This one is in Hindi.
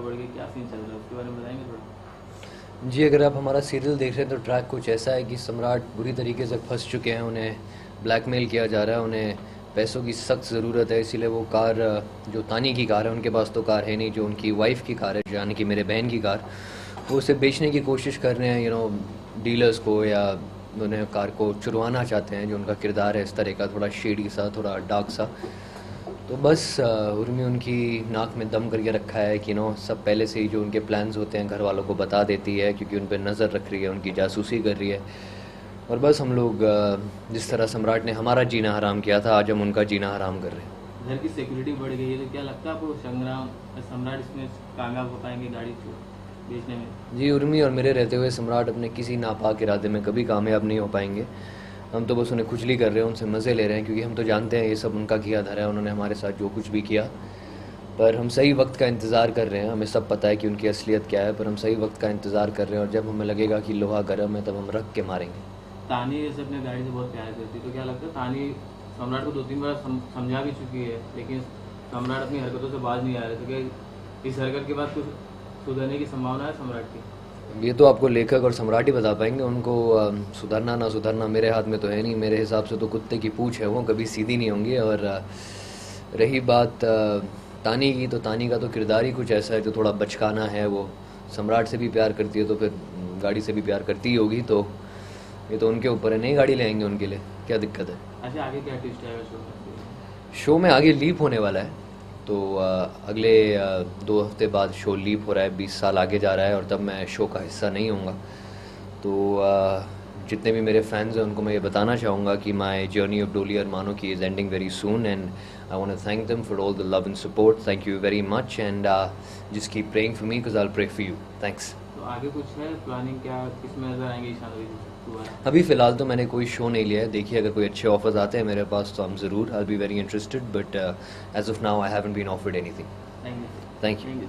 बढ़ गया क्या सीन चल रहा है, उसके बारे में बताएँगे थोड़ा। जी, अगर आप हमारा सीरियल देख रहे हैं तो ट्रैक कुछ ऐसा है कि सम्राट बुरी तरीके से फंस चुके हैं, उन्हें ब्लैकमेल किया जा रहा है, उन्हें पैसों की सख्त ज़रूरत है, इसीलिए वो कार, जो तानी की कार है, उनके पास तो कार है नहीं, जो उनकी वाइफ की कार है, यानी कि मेरे बहन की कार, वो उसे बेचने की कोशिश कर रहे हैं यू नो डीलर्स को या उन्हें कार को चुरवाना चाहते हैं, जो उनका किरदार है, इस तरह का थोड़ा शेडी सा, थोड़ा डार्क सा। तो बस उर्मी उनकी नाक में दम करके रखा है कि नो सब पहले से ही जो उनके प्लान्स होते हैं घर वालों को बता देती है क्योंकि उन पर नज़र रख रही है उनकी जासूसी कर रही है। और बस हम लोग जिस तरह सम्राट ने हमारा जीना हराम किया था आज हम उनका जीना हराम कर रहे हैं। घर की सिक्योरिटी बढ़ गई है तो क्या लगता है आपको संग्राम सम्राट इसमें कामयाब हो पाएँगे गाड़ी बेचने में? जी उर्मी और मेरे रहते हुए सम्राट अपने किसी नापाक इरादे में कभी कामयाब नहीं हो पाएँगे। हम तो बस उन्हें खुजली कर रहे हैं, उनसे मज़े ले रहे हैं, क्योंकि हम तो जानते हैं ये सब उनका किया धरा है, उन्होंने हमारे साथ जो कुछ भी किया। पर हम सही वक्त का इंतज़ार कर रहे हैं, हमें सब पता है कि उनकी असलियत क्या है, पर हम सही वक्त का इंतज़ार कर रहे हैं, और जब हमें लगेगा कि लोहा गर्म है, तब हम रख के मारेंगे। तानी जैसे अपने गाड़ी से बहुत प्यार करती तो क्या लगता है तानी सम्राट को दो तीन बार समझा भी चुकी है, लेकिन सम्राट अपनी हरकतों से बाज नहीं आ रहे तो क्या इस हरकत के बाद कुछ सुधरने की संभावना है सम्राट की? ये तो आपको लेखक और सम्राट ही बता पाएँगे उनको सुधरना ना सुधरना मेरे हाथ में तो है नहीं मेरे हिसाब से तो कुत्ते की पूछ है वो कभी सीधी नहीं होंगी और रही बात तानी की तो तानी का तो किरदार ही कुछ ऐसा है जो थोड़ा बचकाना है वो। सम्राट से भी प्यार करती है तो फिर गाड़ी से भी प्यार करती ही होगी तो ये तो उनके ऊपर है नहीं गाड़ी लेंगे उनके लिए क्या दिक्कत है? अच्छा आगे क्या ट्विस्ट है? शो में आगे लीप होने वाला है। तो अगले दो हफ़्ते बाद शो लीप हो रहा है, बीस साल आगे जा रहा है और तब मैं शो का हिस्सा नहीं हूँ तो जितने भी मेरे फैंस हैं, उनको मैं ये बताना चाहूँगा कि माई जर्नी ऑफ़ डोली और मानो की is ending very soon and I want thank them for all the love and support thank you very much and जिस की praying for me because I pray for you thanks तो आगे कुछ है? प्लानिंग क्या? किसमें नज़र आएँगे ईशान अभी फ़िलहाल तो मैंने कोई शो नहीं लिया है। देखिए अगर कोई अच्छे ऑफर्स आते हैं मेरे पास तो हम ज़रूर I be very interested but as of now I haven't been offered anything thank you thank you